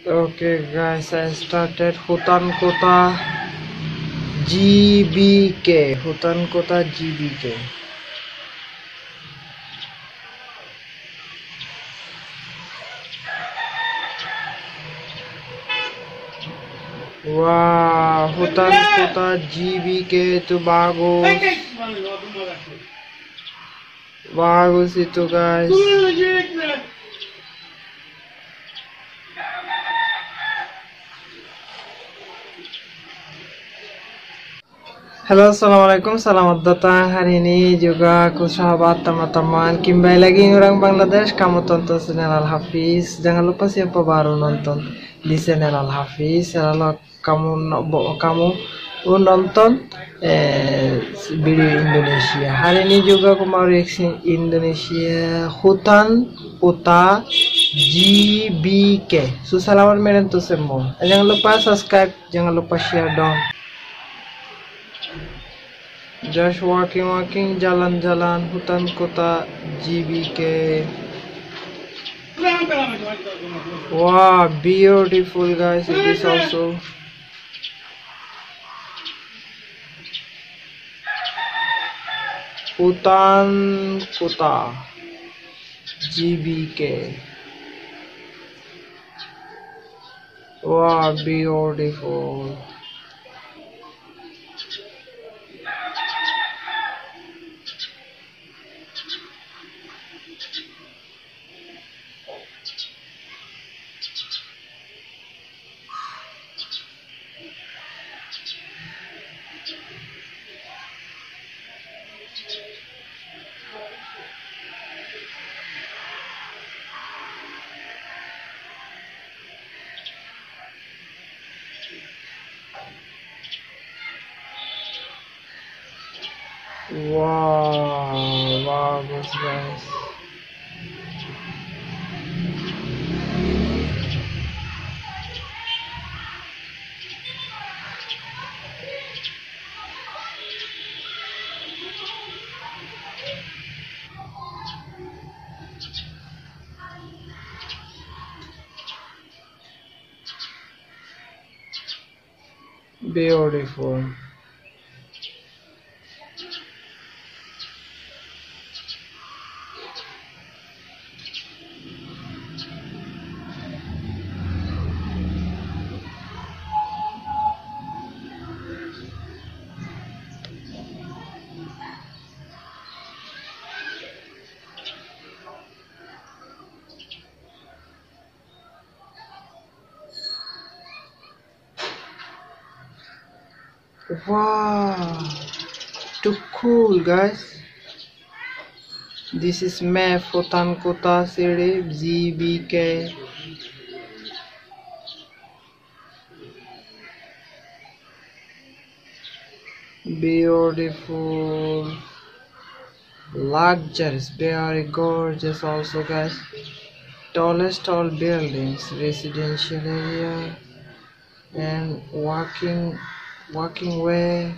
Okay, guys, I started Hutan Kota GBK. Hutan Kota GBK. Wow, Hutan Kota GBK itu bagus. Bagus itu guys. Halo Assalamualaikum Selamat datang. Hari ini juga aku sahabat teman-teman. Kembali lagi orang Bangladesh Kamu tonton channel Al Hafiz. Jangan lupa siapa baru nonton di channel Al Hafiz. Selalu kamu kamu nonton eh, video Indonesia. Hari ini juga aku mau reaksi Indonesia. Hutan Uta GBK Susah lawan menentu semua. Jangan lupa subscribe Jangan lupa share dong just walking walking jalan-jalan hutan kota GBK wow beautiful guys it is also hutan kota GBK wow beautiful Wow, bagus guys. Beautiful. Wow, too cool, guys. This is map for Hutan Kota City GBK. Beautiful, luxurious, very gorgeous, also, guys. Tallest tall buildings, residential area, and walking walking way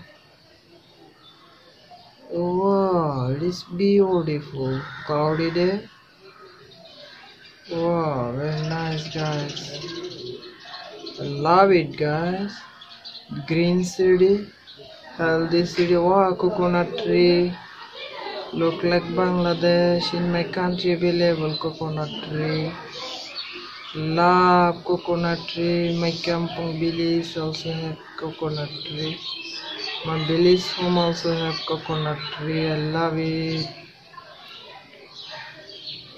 wow it's beautiful. Cloudy day wow very nice guys. I love it guys. Green city healthy city. Wow coconut tree. Look like Bangladesh. In my country available coconut tree love coconut tree my kampung village also have coconut tree my village home also have coconut tree i love it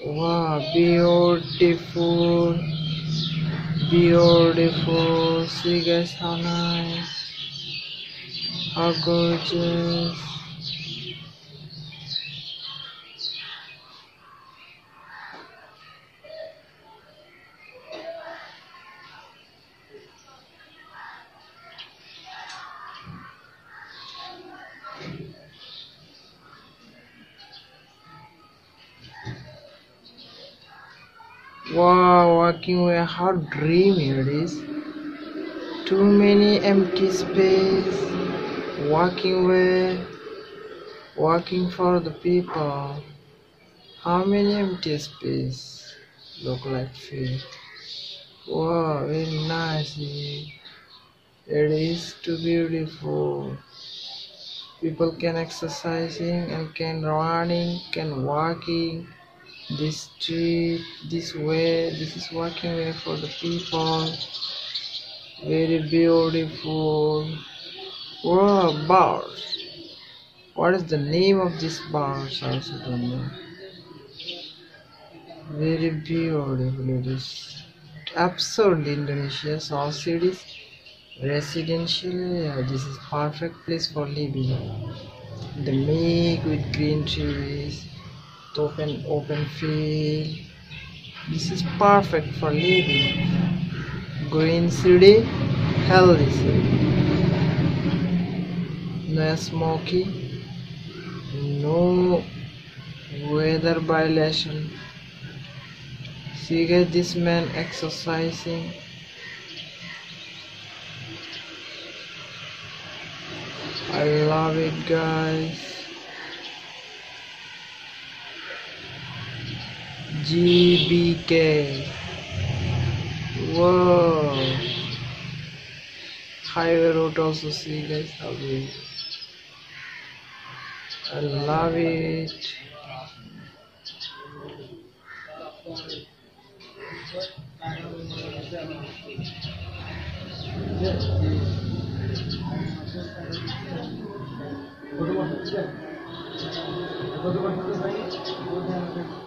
wow beautiful beautiful see guys how nice how gorgeous Way, how dreamy it is. Too many empty space. Walking way, walking for the people. How many empty space? Look like feet. Wow, very exercising. It is too beautiful. People can exercising and can running, can walking. This street, this way, this is walking way for the people. Very beautiful. Wow, bars. What is the name of this bars? I also don't know. Very beautiful it is. Absolutely Indonesia. All cities residential area. This is perfect place for living. The make with green trees, open open field. This is perfect for living. Green city, healthy city. No smoky, no weather violation. See guys, this man exercising. I love it, guys. GBK. Whoa. Highway road also see guys how big. I love it.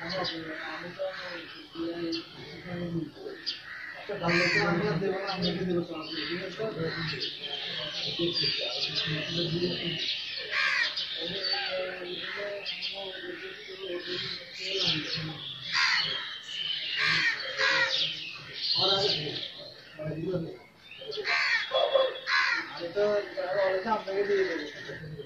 맞아주는 아무거나 이렇게 이해해주고 그런 있고 남자들 한번 되고 안 되게 되고 또 얘기가 좋아 그렇게 আপনাকে দিয়ে দেবো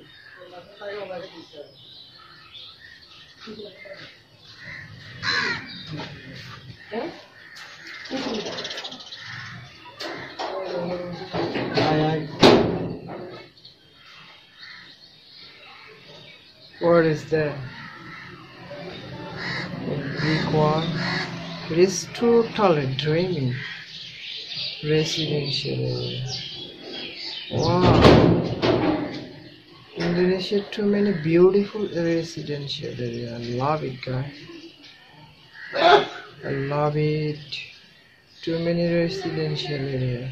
What is that? A big one. It is totally dreamy. Residential. Wow. Indonesia too many beautiful residential area. I love it guys. I love it. Too many residential area.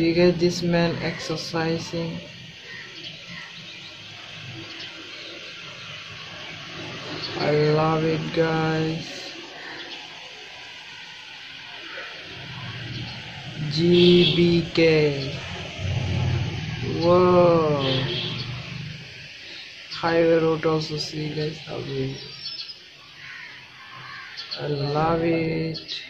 See guys, this man exercising. I love it, guys. GBK. Whoa. Highway road also see guys how. I love it.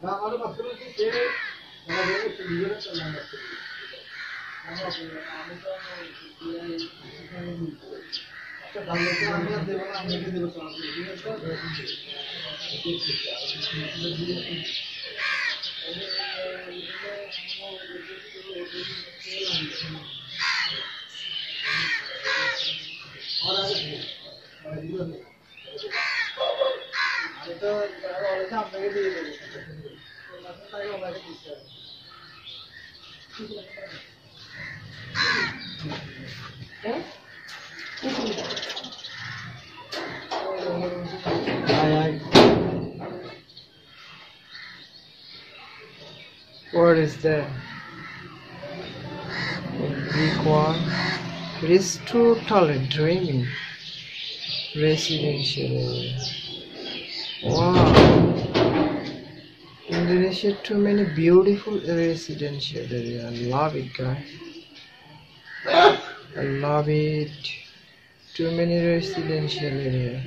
나가는 박수는 제일 내가 되는 준비를 잘난 박수. Thank you. What is that? It is totally dreamy. Residential area. Wow. Indonesia too many beautiful residential area. I love it guys. I love it. Too many residential area.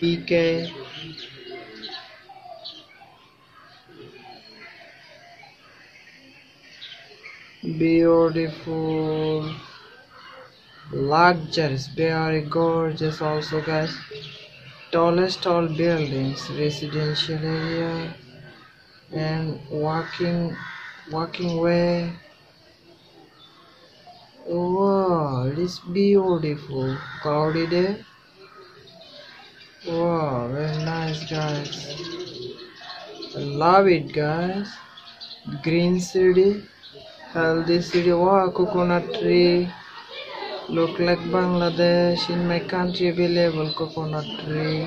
PK beautiful. Luxurious very gorgeous also guys. Tallest tall buildings residential area and walking walking way. Wow it is beautiful. Cloudy day eh? wow very nice guys. I love it guys. Green city city wow coconut tree look like bangladesh in my country available coconut tree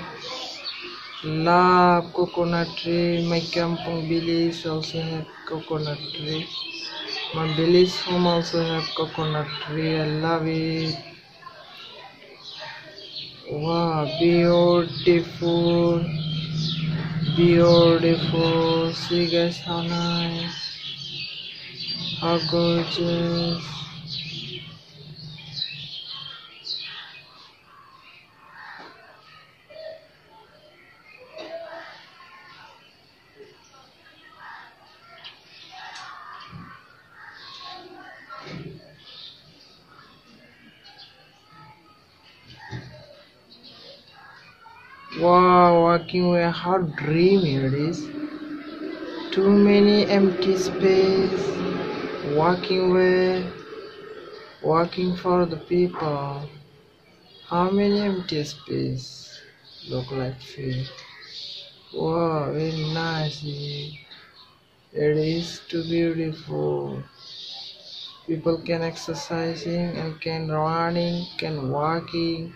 love coconut tree my kampung village also have coconut tree my village home also have coconut tree i love it wow beautiful beautiful see guys how nice how gorgeous Wow, walking way, how dreamy it is. Too many empty space. Walking way, walking for the people. How many empty space? Look like field. Wow, very nice. It is too beautiful. People can exercising and can running, can walking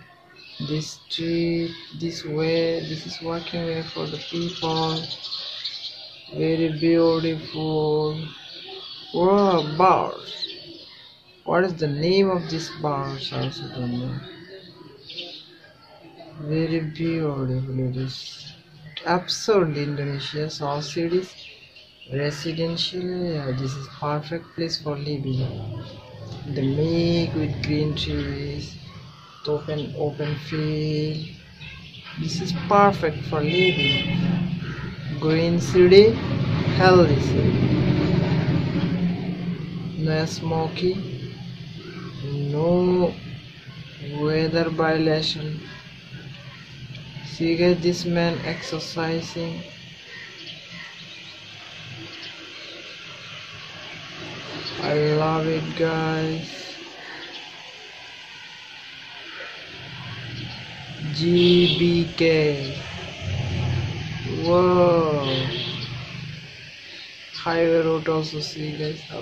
this street this way this is walking way for the people very beautiful wow bars. What is the name of this bars I also don't know. Very beautiful it is. Absurd Indonesia so cities residential area this is perfect place for living. The make with green trees open open field. This is perfect for living. Green city healthy city no smoking no weather violation see guys this man exercising I love it guys GBK. Whoa. Highway road also see guys how.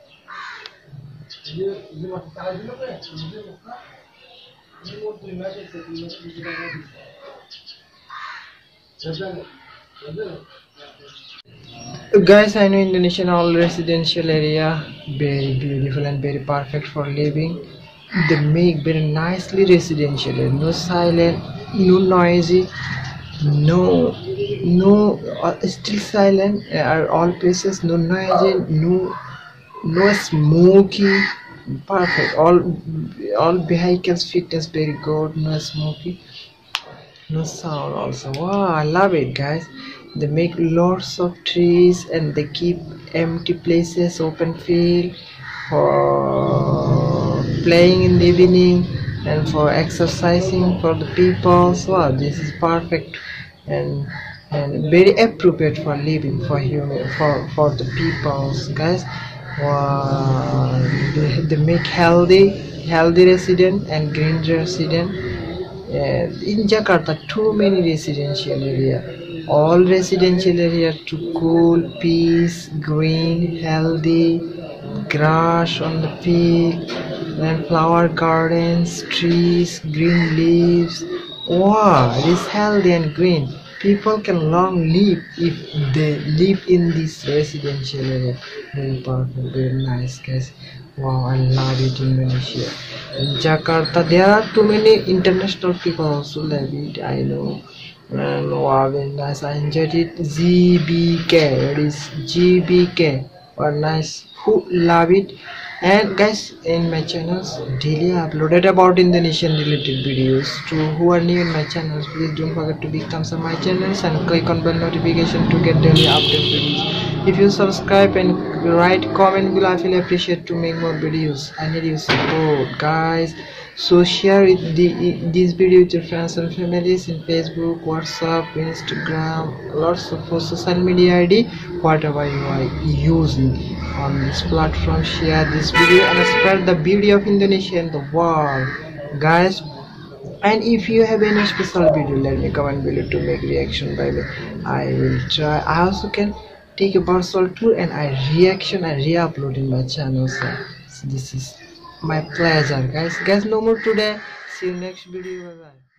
guys i know indonesian all residential area very beautiful and very perfect for living. They make very nicely residential no silent no noisy no no uh, still silent uh, are all places no noisy no no smoky perfect. All all vehicles fitness very good. No smoky. No sound also. Wow i love it guys. They make lots of trees and they keep empty places open field for playing in the evening and for exercising for the people. So wow, this is perfect and and very appropriate for living for human for for the peoples guys they, they make healthy healthy resident and green resident. In jakarta too many residential area. All residential area to cool peace green healthy grass on the field and flower gardens trees green leaves. Wow it is healthy and green people can long live if they live in this residential area very powerful very nice guys wow i love it indonesia in jakarta there are too many international people also live it i know and wow very nice i enjoyed it gbk it is gbk or nice who love it and guys in my channels daily I uploaded about Indonesian related videos. To who are new in my channels please don't forget to become some my channels and click on bell notification to get daily update videos. If you subscribe and write comment below I feel appreciate to make more videos. I need your support guys so share the, this video with your friends and families in facebook whatsapp instagram lots of social media id whatever you are using on this platform share this video and spread the beauty of indonesia in the world. Guys and if you have any special video let me comment below to make reaction by me. I will try. I also can take a virtual tour and i reaction and re-upload in my channel so this is my pleasure. Guys guys no more today. See you next video. Bye bye